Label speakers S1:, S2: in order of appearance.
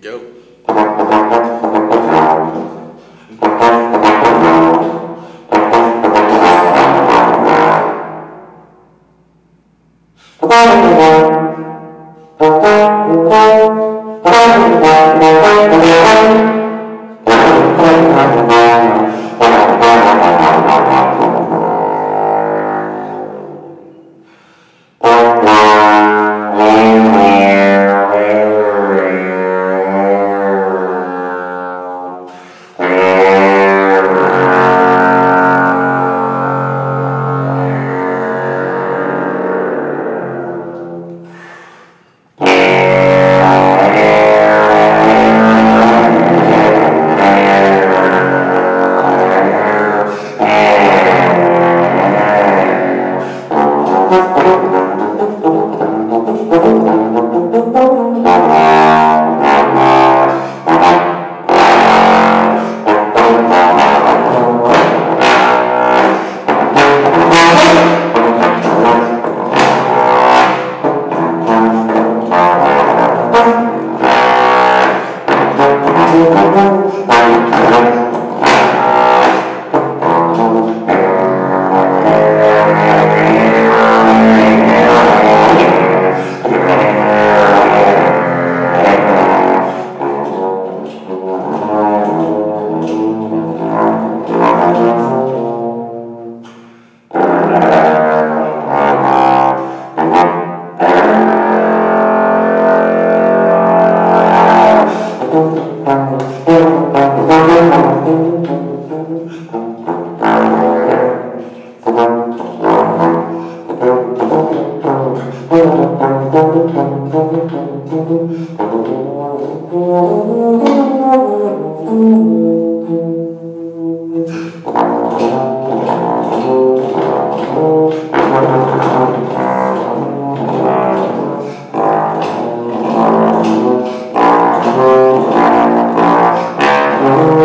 S1: Go. ¡Gracias! Oh.